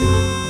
Música